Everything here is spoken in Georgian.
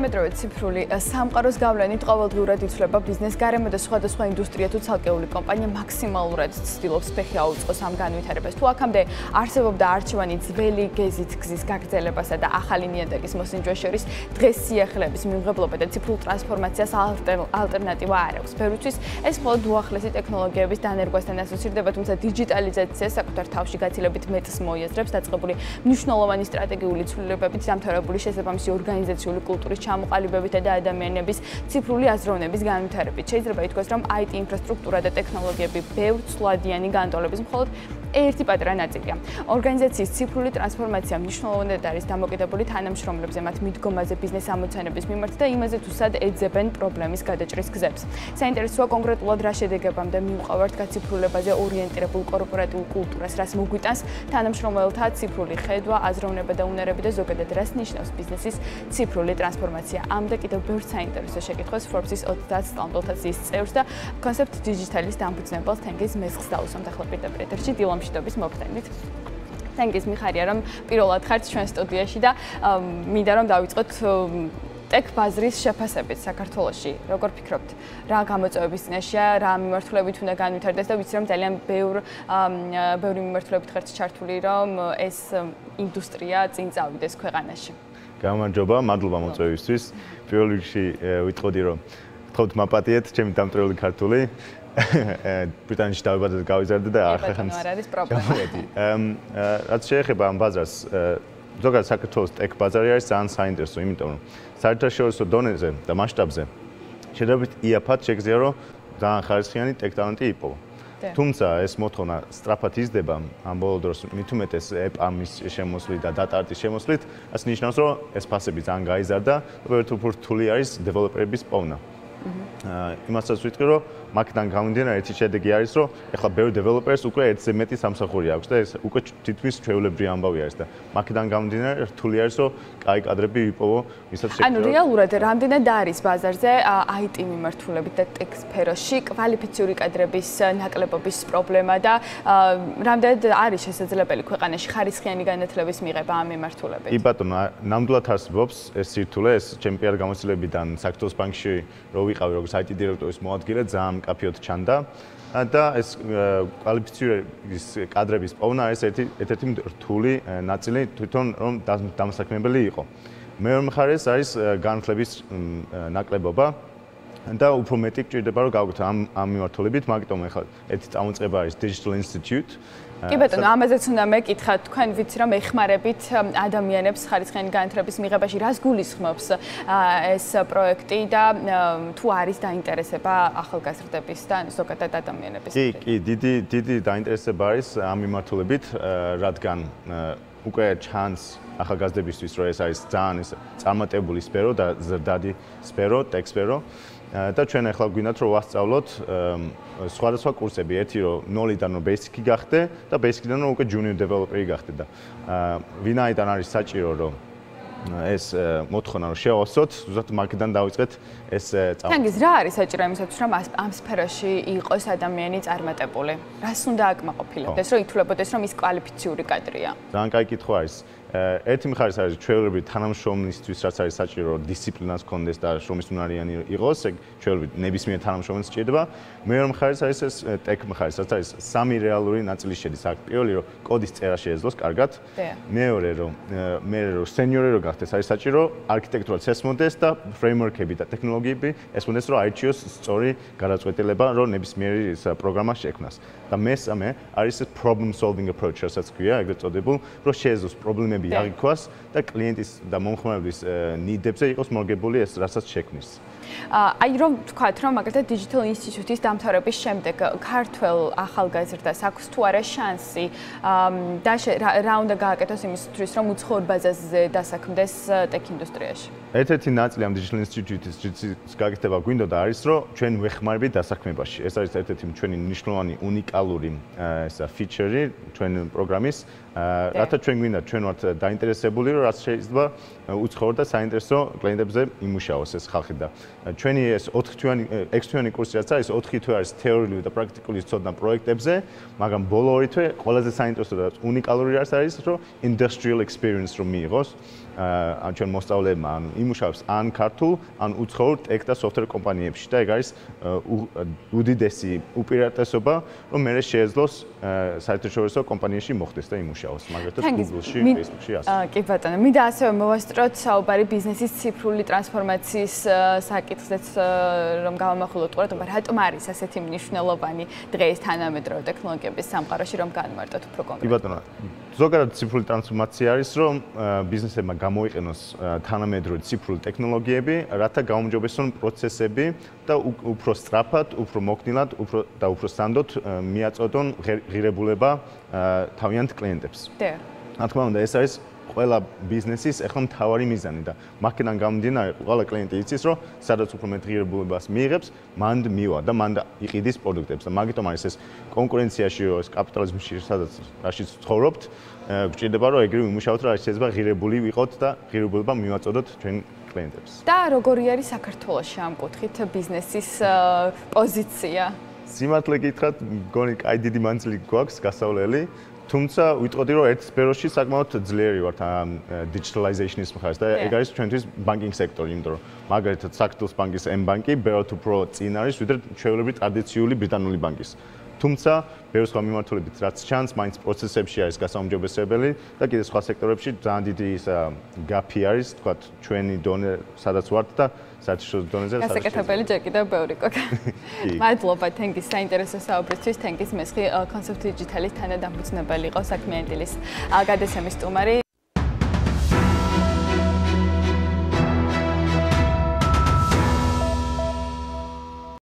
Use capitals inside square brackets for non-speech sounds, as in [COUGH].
თანამედროვე ციფრული სამყაროს გავლენით ყოველდღიურად იცვლება ბიზნეს გარემო და სხვადასხვა ინდუსტრია თუ ცალკეული კომპანია მაქსიმალურად ცდილობს ფეხი აუწყოს ამ განვითარებას. თუ აქამდე არსებობდა არჩევანი ძველი გეზით გზის გაგრძელებასა და ახალი ნიადაგის მოსინჯვას შორის, დღეს სიახლეების მიმღებლობა და ციფრულ ტრანსფორმაციას ალტერნატივა არ აქვს. ფერუთვის ეს მხოლოდ უახლესი ტექნოლოგიების დანერგვასთან ასოცირდება, თუმცა დიჯიტალიზაცია საკუთარ თავში გაცილებით მეტს მოიაზრებს დაწყებული მნიშვნელოვანი სტრატეგიული ცვლილებებით დამთავრებული შესაბამისი ორგანიზაციული კულტურის ჩამოყალიბებით და ადამიანების ციფრული აზროვნების განვითარებით. შეიძლება ითქვას, რომ IT ინფრასტრუქტურა და ტექნოლოგიები ბევრ ცვლადიანი განტოლების მხოლოდ ერთი პატრა ნაწილია. ორგანიზაციის ციფრული ტრანსფორმაცია მნიშვნელოვნად არის დამოკიდებული თანამშრომლებზე, მათ მიდგომაზე, ბიზნეს ამოცანების მიმართ და იმაზე, თუ სად ეძებენ პრობლემის გადაჭრის გზებს. საინტერესოა კონკრეტულად რა შედეგებამდე მიუყვევართ გაციფრულებაზე ორიენტირებულ კორპორატიულ კულტურას, რას მოგვიტანს თანამშრომელთა ციფრული ხედვა, აზროვნება და უნარები და ზოგადად რას ნიშნავს ბიზნესის ციფრული ტრანსფორმაცია. ამ და კიდევ ბევრ საინტერესო შეკითხვას Forbes-ის 30 სტანდარტიზის წევრს და Concept Digital-ის დამფუძნებელს თენგიზ მესხს დაუსვამთ ახლა პირდაპირ ეთერში დილომშვიდობის მოგხდენით. თენგიზ მიხარია რომ პირველად ხართ ჩვენ სტუდიაში და მინდა რომ დავიწყოთ ტექ ბაზრის შეფასებით საქართველოში. როგორ ფიქრობთ, რა გამოწვევების წინაშეა, რა მიმართულებით უნდა განვითარდეს და ვიცი რომ ძალიან ბევრ ბევრი მიმართულებით ხართ ჩართული რომ ეს ინდუსტრია წინ წავიდეს ქვეყანაში. გამარჯობა, მადლობა მოწვევისთვის. პირველ რიგში ვიტყოდი რომ თქოთ მაპატიეთ ჩემი დამტრეული ქართული. ბრიტანეთში დავიბადე და გავიზარდე და ახლა არ არის პრობლემა. რაც შეეხება ამ ბაზარს, ზოგადად საქართველოს ტექ ბაზარი არის ძალიან საინტერესო, იმიტომ რომ საერთაშორისო დონეზე და მასშტაბზე შედარებით იაფად შეგზია რომ ძალიან ხარისხიანი ტექ ტალანტი იპოვა. თუმცა ეს მოთხოვნა სტრაფად იზრდება ამ ბოლო დროს მithumetes EPAM-ის შემოსვლით და art-ის შემოსვლით, ასე ნიშნავს რომ ეს ფასები ძალიან გაიზარდა და ბევრ თუ ფურთული არის დეველოპერების პოვნა. იმასაც ვიტყვი რომ მაგდან გამომდინარე ერთი შედეგი არის რომ ეხლა ბევრი დეველოპერს უკვე ერთზე მეტი სამსახური აქვს და ეს უკვე თითქმის ჩვეულებრივი ამბავი არის და მაგდან გამომდინარე რთული არის რომ კაი კადრები ვიპოვო ვისაც შეიძლება ანუ რეალურად რამდენად არის ბაზარზე IT მიმართულებით და ტექ სფეროში კვალიფიციური კადრების ნაკლებობის პრობლემა და რამდენად არის შესაძლებელი ქვეყანაში ხარისხიანი განათლების მიღება ამ მიმართულებით? კი ბატონო ნამდვილად არსებობს ეს სირთულე ეს ჩემპიონატ გამოცდილებიდან საქართველოს ბანკში რო ვიყავი როგორც IT დირექტორის მოადგილე ძალიან კაფეოთ ჩანდა და ეს კვალიფიცირების კადრების პოვნა არის ერთი ერთ-ერთი რთული ნაწილი თვითონ რომ დამსაქმებელი იყო. მეორე მხარეს არის განხლების ნაკლებობა და უფრო მეტი გჭირდება რომ გავგოთ ამ ამ მიმართულებით, მაგიტომ ახლა ერთი წამოწყება არის Digital Institute კი ბატონო, ამაზეც უნდა მეკითხა, თქვენ ვიცი რომ ეხმარებით ადამიანებს ხარისხიანი განათლების მიღებაში, რას გულისხმობს ეს პროექტი და თუ არის დაინტერესება ახალგაზრდების და ზოგადად ადამიანების? კი, კი, დიდი დიდი დაინტერესება არის ამ მიმართულებით, რადგან უკვე ჩანს ახალგაზრდებისთვის რომ ეს არის ძალიან ეს წარმატებული სფერო და ზრდადი სფერო, ტექ სფერო. და ჩვენ ახლა გვინდათ რომ ვასწავლოთ სხვადასხვა კურსები. ერთი რომ 0-დან რომ basic-ი გახდე და basic-დან რომ უკვე junior developer-ი გახდე და ვინაიდან არის საჭირო რომ ეს მოთხოვნა რომ შევასწოთ, ზუსტად მაგიდან დავიწყეთ ეს წამო. თანგის რა არის საჭირო იმისათვის რომ ამ სფეროში იყოს ადამიანი წარმატებული? რას უნდა აკმაყოფილებდეს, რომ ითვლებოდეს რომ ის კვალიფიციური კადრია? ძალიან კაი კითხვა არის. ერთი მხარეს არის ჩვეულებრივი თანამშრომლისთვის რაც არის საჭირო დისციპლინას კონდეს და შრომის უნარიანი იყოს ეგ ჩვეულებრივი ნებისმიერ თანამშრომელს სჭირდება მეორე მხარეს არის ეს ტექ მხარეს რაც არის სამი რეალური ნაწილი შედის. აქ პირველი რომ კოდის წერა შეეძლოს კარგად. მეორე რომ მე რომ სენიორი რომ გახდეს არის საჭირო არქიტექტურა ცესმოდეს და ფრეიმვორკები და ტექნოლოგიები ეს უნდა რომ აირჩიოს სწორი გადაწყვეტილება რომ ნებისმიერი პროგრამა შექმნას. და მესამე არის ეს problem solving approach რასაც ქვია ეგრეთ წოდებულ რომ შეეძლოს პრობლემები პრობლემები აღიქვას და კლიენტის და მომხმარებლის ნიდებზე იყოს მოგებული ეს რასაც შექმნის. აი რომ თქვათ რომ მაგალითად Digital Institute-ის დამთავრების შემდეგ ქართულ ახალგაზრდას აქვს თუ არა შანსი და რა უნდა გააკეთოს იმისთვის რომ უცხოურ ბაზაზე დასაქმდეს ტექ ინდუსტრიაში? ერთ-ერთი ნაწილი ამ Digital Institute-ის გაკეთება გვინდა და არის რომ ჩვენ ვეხმარებით დასაქმებაში. ეს არის ერთ-ერთი ჩვენი მნიშვნელოვანი უნიკალური ესა ფიჩერი ჩვენ პროგრამის რათა ჩვენ გვინდა ჩვენ ვართ დაინტერესებული რომ რაც შეიძლება უცხოურ და საინტერესო კლიენტებზე იმუშაოს ეს ხალხი და ჩვენი ეს 4 თვიანი 6 თვიანი კურსი რაც არის 4 თვე არის თეორიული და პრაქტიკული ცოდნა პროექტებზე მაგრამ ბოლო ორი თვე ყველაზე საინტერესო და უნიკალური რაც არის რომ industrial experience რომ მიიღოს ან ჩვენ მოსწავლეებმა ან იმუშავებს ან ქართულ, ან უცხოურ ტექ და software კომპანიებში. და ეგ არის უდიდესი უპირატესობა, რომ მე შეეძლოს საერთაშორისო კომპანიაში მოხდეს და იმუშაოს, მაგალითად Google-ში, Facebook-ში ასე. კი ბატონო, მინდა ასევე მოვასწროთ საუბარი ბიზნესის ციფრული ტრანსფორმაციის საკითხზეც რომ გავამახვილოთ. ყურადღება, რატომ არის ასეთი მნიშვნელოვანი დღეს თანამედროვე ტექნოლოგიების სამყაროში რომ განმარტოთ უფრო კონკრეტულად. კი ბატონო, ზოგადად ციფრული ტრანსფორმაცია არის, რომ ბიზნესებმა გამოიყენოს თანამედროვე ციფრული ტექნოლოგიები, რათა გაუმჯობესონ პროცესები და უფრო სწრაფად, უფრო მოკნილად, უფრო და უფრო სანდოდ მიაწოდონ ღირებულება თავიანთ კლიენტებს. დე. რა თქმა უნდა, ეს არის ყველა ბიზნესის ახლა მთავარი მიზანი და მაქედან გამომდინარე ყველა კლიენტი იცის რომ სადაც უფრო მეტ ღირებულებას მიიღებს მანდ მივა და მანდ იყიდის პროდუქტებს. და მაგიტომ არის ეს კონკურენციაში ეს კაპიტალიზმში სადაც რაშიც ცხოვრობთ გჭირდება რომ ეგრევე იმუშაოთ რა შეიძლება ღირებული ვიყოთ და ღირებულება მივაწოდოთ ჩვენ კლიენტებს. და როგორი არის საქართველოს ამ კუთხით ბიზნესის პოზიცია? სიმართლე გითხრათ მგონი კაი დიდი მანძილი გვაქვს გასავლელი თუმცა ვიტყოდი რომ ერთ სფეროში საკმაოდ ძლიერი ვართ ამ digitalization-ის მხარეს და ეგ არის ჩვენთვის banking sector-ი, იმიტომ რომ მაგალითად საქართველოს ბანკის M ბანკი ბევრად უფრო წინ არის ვიდრე ჩვეულებრივი ტრადიციული ბრიტანული ბანკის. თუმცა ბევრ სხვა მიმართულებით რაც ჩანს, მაინც პროცესებში არის გასაუმჯობესებელი და კიდე სხვა სექტორებში ძალიან დიდი ის გაფი არის, თქვა ჩვენი დონე სადაც ვართ და საერთაშორისო დონეზე სადაც გასაკეთებელი ჯერ კიდევ ბევრი ყოქა. [LAUGHS] მადლობა თენგის საინტერესო საუბრისთვის, თენგის მესხი კონცეფტ დიჯიტალის თანადამფუძნებელი იყო საქმიანდილის გადაცემის სტუმარი.